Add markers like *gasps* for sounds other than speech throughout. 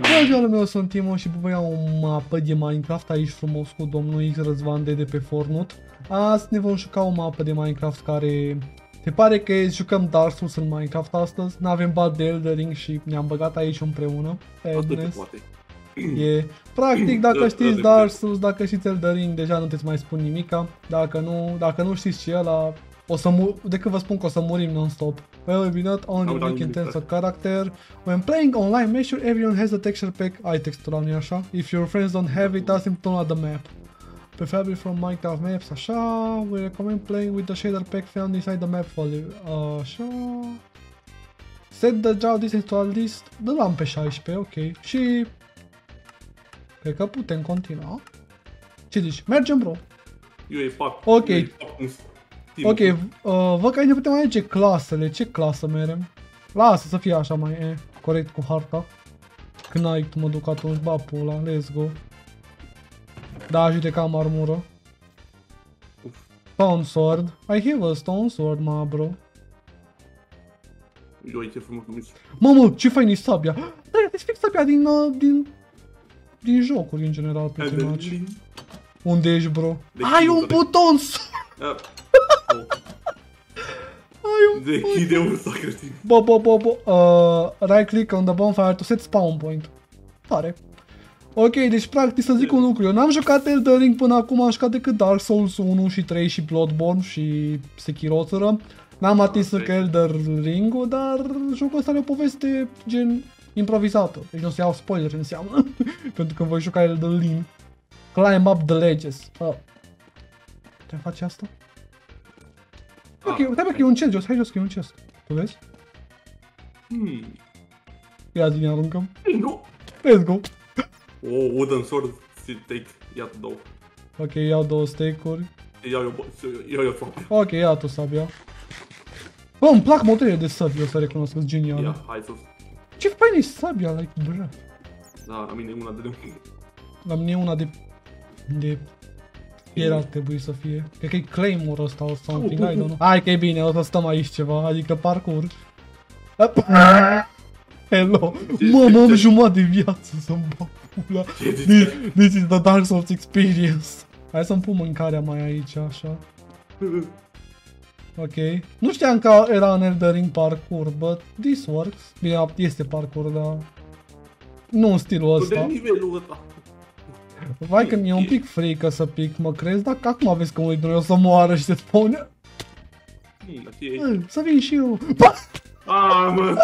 Bună meu, sunt Timo și vă iau o mapă de Minecraft aici frumos cu domnul X Răzvan de, de pe Fornut. Azi ne vom juca o mapă de Minecraft care... Se pare că jucăm Dark Souls în Minecraft astăzi, n-avem bat de Elder Ring și ne-am băgat aici împreună. Atât poate. E, practic, *clears throat* dacă știți Dark Souls, dacă știți Elder Ring, deja nu te mai spun nimica. Dacă nu, dacă nu știți ce ăla, o să mur, decât vă spun că o să murim non-stop. Well, we not only make intense a character. When playing online, make sure everyone has a texture pack. Ai textura, nu așa? If your friends don't have it, ask them to download the map. Preferably from Minecraft Maps, așa. We recommend playing with the shader pack found inside the map folder. Așa. Set the draw distance to at least. Dă-l pe 16, ok. Și... Cred că putem continua. Ce zici? Mergem, bro. Eu e pac. Ok. Eu e pac Ok, uh, văd că aici ne putem alege clasele. Ce clasă merem? Lasă să fie așa mai e, corect cu harta. Când ai mă duc atunci, ba pula, let's go. Da, judecam armură. Stone sword. I have a stone sword, ma bro. Eu ce frumos cum Mamă, ce fain e sabia. Da, e fix sabia din, uh, din, din jocuri în general, pe Unde ești, bro? Ai un buton! Deschide ursa cretin. Bo, bo, bo, bo. Uh, right click on the bonfire to set spawn point. Tare. Ok, deci practic să zic un lucru, eu n-am jucat Elden Ring până acum, am jucat decât Dark Souls 1 și 3 și Bloodborne și Sekiro țără. N-am atins okay. încă Elden Ring-ul, dar jocul ăsta are o poveste gen improvizată. Deci nu o să iau spoiler înseamnă, *laughs* pentru că voi juca Elden Ring. Climb up the ledges. Oh. Ce face asta? Ok, ah, uite bă că e un chest jos, hai jos că e un chest. Tu vezi? Hmm. Ia zi, ne aruncăm. Nu. Let's go. Oh, wooden sword, take, ia două. Ok, iau două steak-uri. Iau eu, iau eu foc. Ok, ia tu sabia. Bă, îmi plac motorile de sabie, o să recunosc, sunt geniale. Ia, hai sus. Ce fain e sabia, like, bă. Da, la mine e una de... La mine e una de... De el ar trebui să fie. Cred că e Claymore ăsta sau something, I don't know. Hai că e bine, o să stăm aici ceva, adică parcurs. Hello! Mă, mă, am jumătate de viață să-mi bag pula. This is the Dark Souls experience. Hai să-mi pun mâncarea mai aici, așa. Ok. Nu știam că era în Elder Ring parkour, but this works. Bine, este parkour, dar... Nu în stilul ăsta. De nivelul ăsta. Vai că mi-e un pic frică să pic, mă crezi? Dacă acum aveți că unul dintre o să moară și se spune... Să vin și eu. Ah, mă.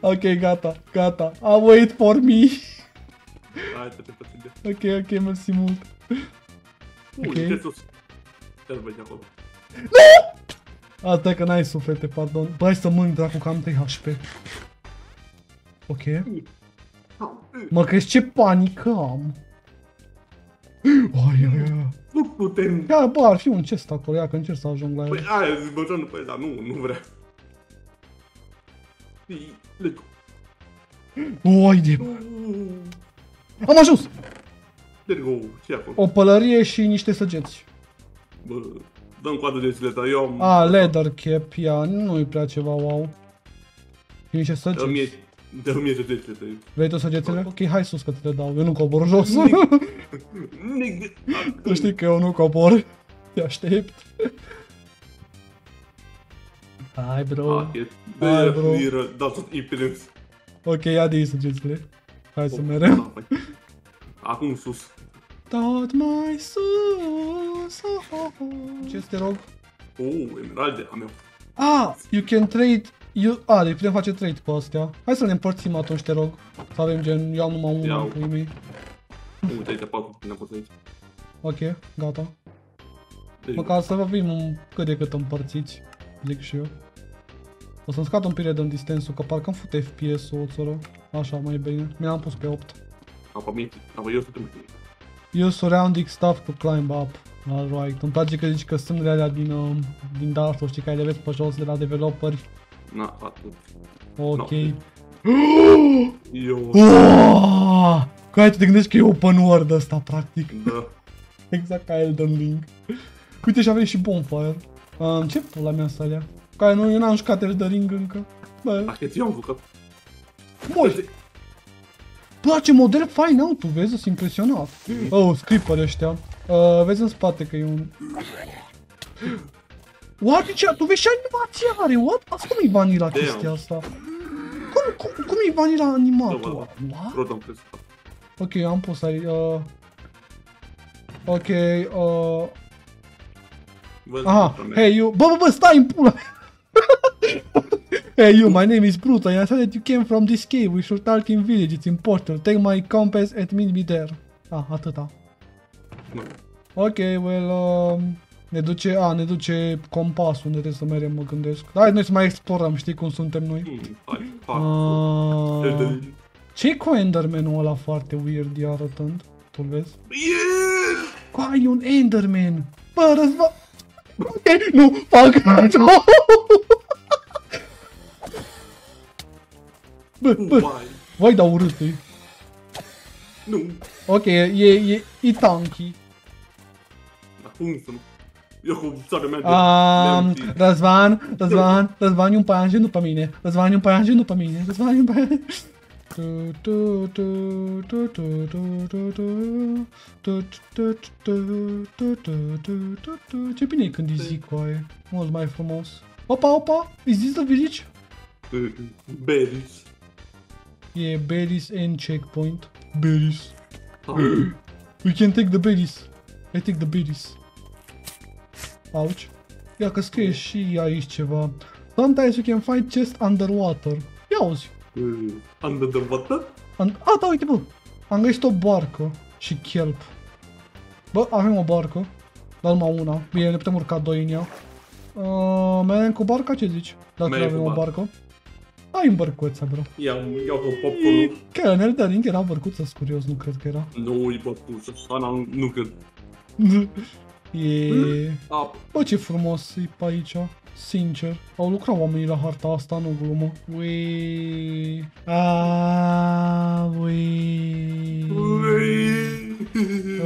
*laughs* ok, gata, gata. I wait for me. Hai, te Ok, ok, mersi mult. Ok. Uite sus. Nu! Asta e că n-ai suflete, pardon. Băi, să mânc, dracu, că am 3 HP. Ok. Mă, crezi ce panică am? Ai, ai, ai. Nu putem. Ia, bă, ar fi un chest acolo, ia că încerc să ajung la el. Păi aia zic, bă, nu, păi, dar nu, nu vrea. Let's go. Oi de... Am ajuns! Let's go, ce acolo? O pălărie și niște săgeți. Bă, dăm coadă de zileta, eu am... A, leather cap, ia, nu-i prea ceva wow. Și niște săgeți. Dă mie săgețile. Vrei tu săgețile? Ok, hai sus că te le dau. Eu nu cobor jos. Tu știi că eu nu cobor. Te aștept. Hai, bro. Ah, Hai, bro. Da, tot impedance. Ok, ia de săgețile. Hai să merem. Acum sus. Tot mai sus. Ce te rog? Oh, emeralde, a meu. Ah, you can trade eu, a, deci putem face trade cu astea. Hai să ne împărțim atunci, te rog. Să avem gen, eu am numai unul cu mei. Uite, uite, patru, ne-am pus aici. Ok, gata. Deci, Măcar să vă fim cât de cât împărțiți, zic și eu. O să-mi scad un pic de distansul, că parcă îmi fute FPS-ul o țără. Așa, mai bine. Mi-am pus pe 8. Apa mie, apa eu sunt Use surrounding stuff to climb up. Alright, îmi place că zici că sunt alea din, uh, din Dark Souls, știi, care le vezi pe jos de la developeri. Na, atât. Ok. No. *gasps* Eu... Oh! Care tu te gândești că e open world ăsta, practic. Da. *laughs* exact ca Elden Ring. Uite și avem și bonfire. Um, ce pula mea să alea? Care nu, eu n-am jucat Elden Ring încă. Bă. Așa eu am jucat. Mult. Bă, ce model fain au, tu vezi, sunt impresionat. Oh, scripper ăștia. Uh, vezi în spate că e un... What? Ce? Tu vezi ce animație are? What? Asta cum e vanila Damn. chestia asta? Cum, cum, cum e vanila animat? Da, da. What? Rod am crezut. Ok, am pus aici. Uh... Ok, uh... Văd Aha, pe mine. hey you, bă, bă, bă, stai în pula! *laughs* hey you, my name is Bruto, I saw that you came from this cave, we should talk in village, it's important, take my compass and meet me there. Ah, atâta. Nu. Ok, well, um, ne duce, a, ne duce compasul unde trebuie să mergem, mă gândesc. Hai, noi să mai explorăm, știi cum suntem noi. Hmm, Hai, hai. Ah, Elden- ce cu Enderman-ul ăla foarte weird e arătând? Tu vezi? Yeah! Cu ai un Enderman! Bă, răzva... Ok, nu, fac... Bă, bă, Vai. vai da urât e. Nu. Ok, e, e, e tanky. Dar cum să nu? Um, razvan, razvan, razvan un págino pa mine, razvan un págino pa mine, razvan un págino. Ce bine e când îi zic, oaie. Mult mai frumos. Opa, opa, existe this the village? Berries. Yeah, berries and checkpoint. Beris. We can take the Beris. I take the Beris. Ouch. Ia că scrie și aici ceva. Sometimes you can find chest underwater. Ia auzi. uh, Under the water? An- A, da, uite, bă. Am găsit o barcă și kelp. Bă, avem o barcă. Dar numai una. Bine, ne putem urca doi în ea. Uh, mergem cu barca, ce zici? Dacă Mergem avem cu o barca. barcă. Hai în bărcuța, bro. Iau, iau cu popcorn Că în Elden Ring era bărcuță, sunt curios, nu cred că era. Nu, e băcuță. Ana, nu cred. *laughs* E... Apă. Bă, ce frumos e pe aici, sincer. Au lucrat oamenii la harta asta, nu glumă. Ui... A, ui...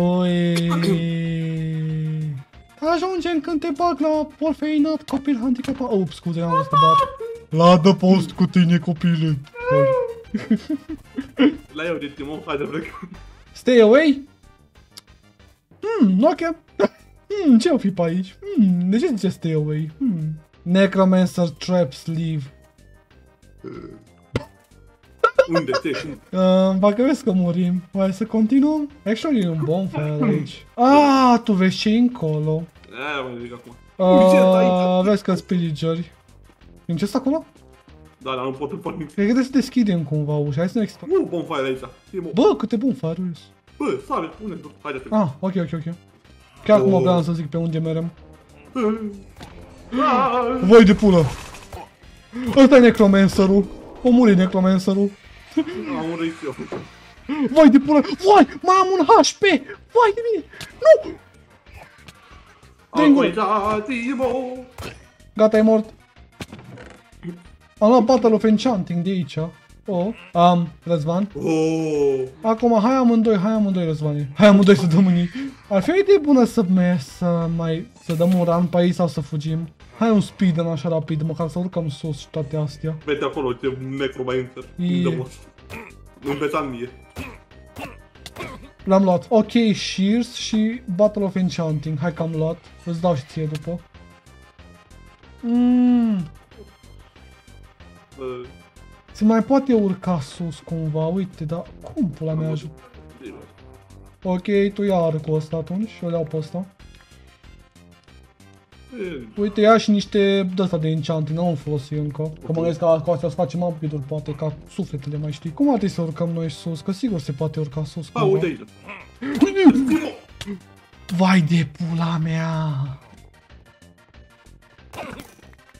Ui... Ajungem când te bag la orfeinat, copil handicapat. Oh, scuze, am vrut să te bag. La adăpost cu tine, copile. La eu de timon, hai de plec. Stay away? Hmm, ok. Hmm, ce-o fi pe aici? Hmm, de ce zice stay away? Hmm. Necromancer trap sleeve. Unde te? Cum? *laughs* Uh, dacă vezi că murim, hai să continuăm? Actually, e un bonfire aici. Ah, tu vezi ce încolo. Aia mă ridic acum. Uite, Uh, aici. vezi că-s pillageri. În ce acolo? Da, dar nu pot în nimic. Cred că trebuie să deschidem cumva ușa, hai să ne explorăm. Nu bonfire aici. E mo- Bă, câte bonfire-uri sunt. Bă, sare, unde tu? Haide te. Ah, ok, ok, ok. Chiar acum Oh. vreau să zic pe unde merem. Ah, Voi de pulă! Ăsta e necromancerul! O muri necromancerul! Am murit eu. Vai de pulă! Vai! Mai am un HP! Vai de mine! Nu! Dă-i gură. Timo. Gata, e mort. Am luat Battle of Enchanting de aici. Oh, am Răzvan. Oh. Acum, hai amândoi, hai amândoi, Răzvane. Hai amândoi să dăm în ei. Ar fi o idee bună să, me, să mai, să dăm un run pe ei sau să fugim. Hai un speed în așa rapid, măcar să urcăm sus și toate astea. Vede acolo, ce necromancer. E- Dă-mă. Nu înveța mie. L-am luat. Ok, Shears și Battle of Enchanting. Hai că am luat. Îți dau și ție după. Mm, Bă, se mai poate urca sus cumva, uite, dar cum pula mea ajută? Ok, tu ia arcul ăsta atunci și o iau pe ăsta. E, Uite, ia și niște de de enchanting, nu am folosit încă. Că mă gândesc că cu astea să facem upgrade poate ca sufletele mai știi. Cum ar trebui să urcăm noi sus? Că sigur se poate urca sus A, cumva. uite aici. Vai de pula mea!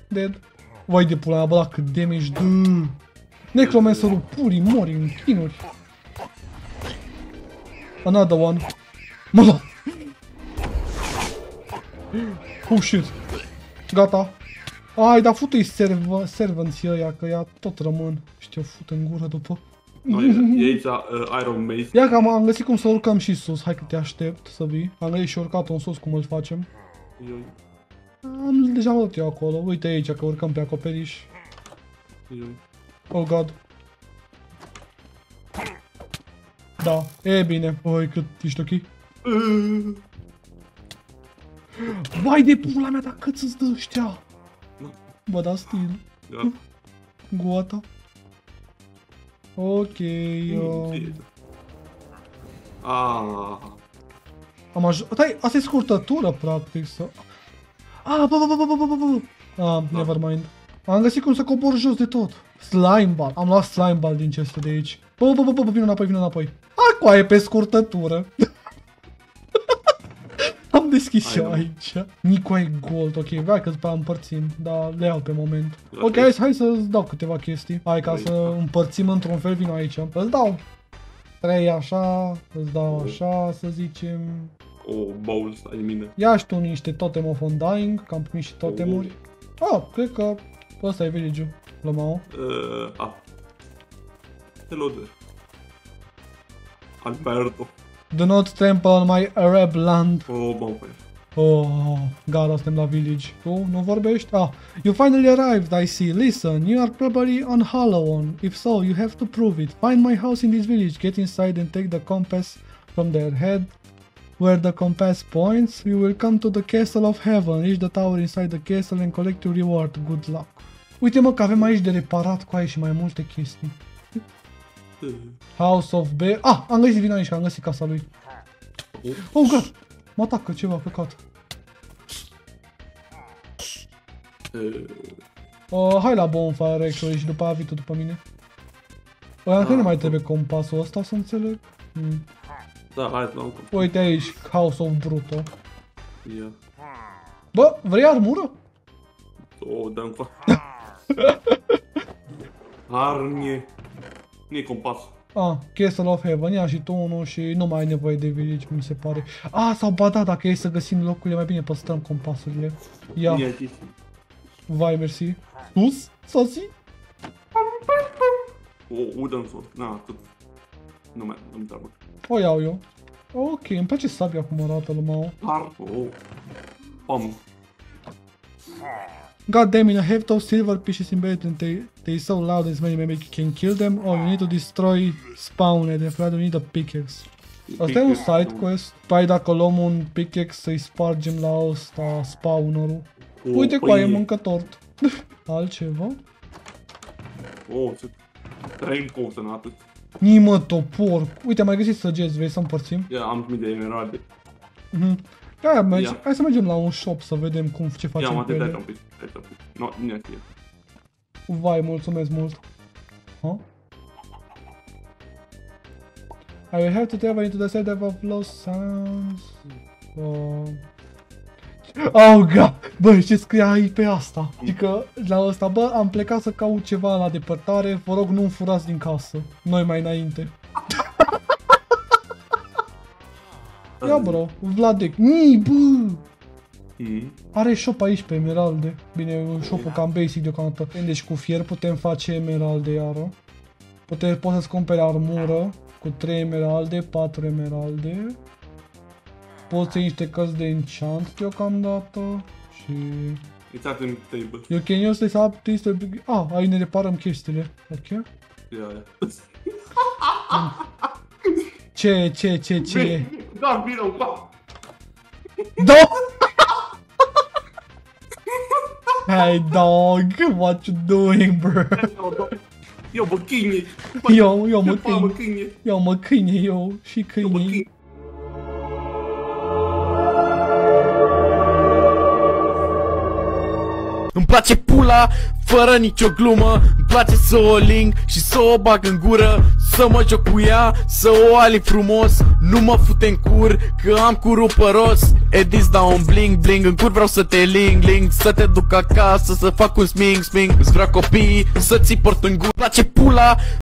Dead. Vai de pula mea, bă, da, cât damage dă! Necromancerul puri mori în chinuri. Another one. Mă da! Oh shit. Gata. Ai, dar futu-i serv servanții ăia, că ea tot rămân. Și te-o fut în gură după. No, e, e aici uh, Iron Mace. Ia că am, am găsit cum să urcăm și sus. Hai că te aștept să vii. Am găsit și urcat în sus cum îl facem. Eu, Am deja văzut eu acolo. Uite aici că urcăm pe acoperiș. eu. Oh god. Da, e bine. Oi, cât ești ok? Vai de pula mea, dar cât îți dă ăștia? Bă, da stil. Da. Gata. Ok, eu... Ah, Am ajuns... Stai, asta e scurtătură, practic, să... Ah, bă, bă, bă, bă, bă, bă, bă. Ah, Da. never mind. Am găsit cum să cobor jos de tot. Slime ball. Am luat slime ball din chestul de aici. Bă, bă, bă, bă, bă, vină înapoi, vină înapoi. Acua e pe scurtătură. *laughs* Am deschis și Hai, eu mă. aici. Nico e gold, ok, hai că după aia împărțim, dar le iau pe moment. Ok. Ok, hai, hai să-ți dau câteva chestii. Hai ca Hai, să da. împărțim într-un fel, vin aici. Îți dau. Trei așa, îți dau așa, să zicem. o bowl ai mine. Ia și tu niște Totem of Undying, că am primit și totemuri. Ah, cred că ăsta e village-ul. Uh, ah. Hello there. Alberto. Do not trample on my Arab land. Oh, bonfire. Oh, gata, suntem la village. Tu nu vorbești? Ah, you finally arrived, I see. Listen, you are probably on Halloween. If so, you have to prove it. Find my house in this village, get inside and take the compass from their head. Where the compass points, you will come to the castle of heaven. Reach the tower inside the castle and collect your reward. Good luck. Uite mă că avem aici de reparat cu aici și mai multe chestii. Uh, House of Bear. Ah, am găsit, vin aici, că am găsit casa lui. Oh, god! Mă atacă ceva, căcat. uh, Uh, hai la bonfire actually și după aia vii tu după mine. Bă, încă Ah, nu mai bun. trebuie compasul ăsta să înțeleg. Hmm. da, hai să dau un Uite aici, House of Bruto. Ia. Bă, vrei armură? O, dăm cu... Arnie. Nu e compas. Ah, Castle of Heaven, ia și tu unul și nu mai ai nevoie de village, mi se pare. Ah, sau ba da, dacă e să găsim locurile, mai bine păstrăm compasurile. Ia, Ia chestii. vai, mersi. Sus? Sosi? O wooden sword. Na, atât. Nu mai, nu-mi treabă. O iau eu. Ok, îmi place sabia cum arată lumea. Har, oh. Pam. God damn it, I have those silver pieces embedded and they, they so loud and smelly maybe you can kill them or you need to destroy spawned and after that you need a pickaxe. Asta e un side quest. Pai dacă luăm un pickaxe să-i spargem la ăsta spawnerul. O Uite cu aia pâine. mâncă tort. *laughs* Altceva? Oh, ce... Raincoat în atât. Nimă topor. Uite, am mai găsit săgeți, vrei să împărțim? Ia, am primit de emeralde. Mhm. Hai, mergi, Ia. hai să mergem la un shop să vedem cum ce Ia, facem mă, cu te dai ele. un pic. Stai un pic. No, nu e fie. Vai, mulțumesc mult. Huh? I will have to travel into the center of lost sounds. Uh... Oh, god! Bă, ce scria aici pe asta? Adică la ăsta, bă, am plecat să caut ceva la depărtare, vă rog nu-mi furați din casă. Noi mai înainte. Ia bro, Vladek, nii, bă! Mhm. Are shop aici pe emeralde. Bine, shop-ul cam basic deocamdată. Deci cu fier putem face emeralde iară. Putem, poți să-ți cumperi armură cu 3 emeralde, 4 emeralde. Poți să iei niște cărți de enchant deocamdată. Și... It's at the table. You can use this up this to... Ah, aici ne reparăm chestiile. Ok. Ia, ia. Ce, ce, ce, ce? Da, vino, ba! Da! hey dog, what you doing, bro? Eu, bă, câine! Eu, eu mă Eu, mă, câine. câine! Îmi place pula, fără nicio glumă Îmi place să o ling și să o bag în gură Să mă joc cu ea, să o ali frumos. Nu mă fute în cur, că am curul păros Edis da un bling bling, în cur vreau să te ling ling Să te duc acasă, să fac un sming sming Îți vreau copii, să ți port în gură Îmi place pula,